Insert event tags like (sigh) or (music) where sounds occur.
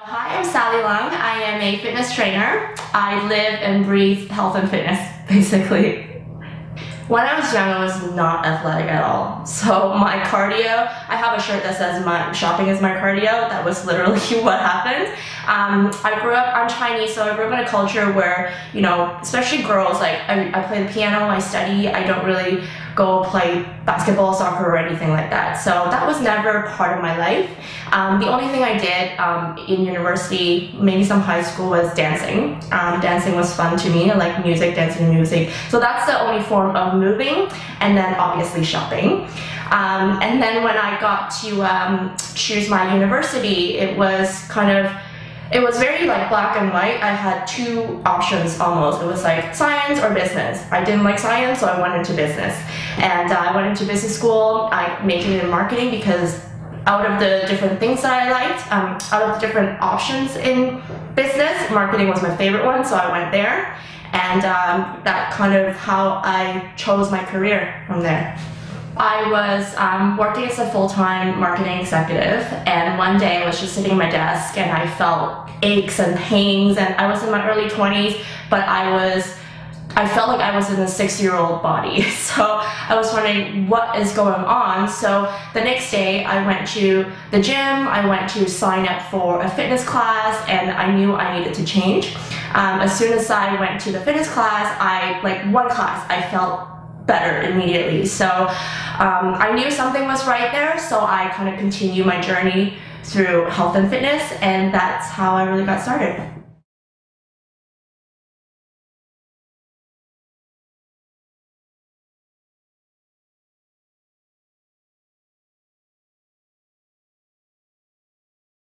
Hi, I'm Sally Leung. I am a fitness trainer. I live and breathe health and fitness, (laughs) basically. When I was young, I was not athletic at all. So my cardio, I have a shirt that says my shopping is my cardio. That was literally (laughs) what happened. Um, I grew up, I'm Chinese, so I grew up in a culture where, you know, especially girls, like I, I play the piano, I study, I don't really go play basketball, soccer, or anything like that. So that was never part of my life. Um, the only thing I did um, in university, maybe some high school, was dancing. Um, dancing was fun to me. I like music, dancing, music. So that's the only form of moving, and then obviously shopping. Um, and then when I got to um, choose my university, it was kind of it was very like black and white. I had two options almost. It was like science or business. I didn't like science, so I went into business. And uh, I went into business school. I majored in marketing because out of the different things that I liked, um, out of the different options in business, marketing was my favorite one, so I went there. And um, that kind of how I chose my career from there. I was um, working as a full-time marketing executive and one day I was just sitting at my desk and I felt aches and pains and I was in my early 20s but I was I felt like I was in a six-year-old body. (laughs) So I was wondering what is going on. So the next day I went to the gym, I went to sign up for a fitness class and I knew I needed to change. Um, as soon as I went to the fitness class, I, like one class, I felt better immediately. So um, I knew something was right there, so I kind of continued my journey through health and fitness, and that's how I really got started.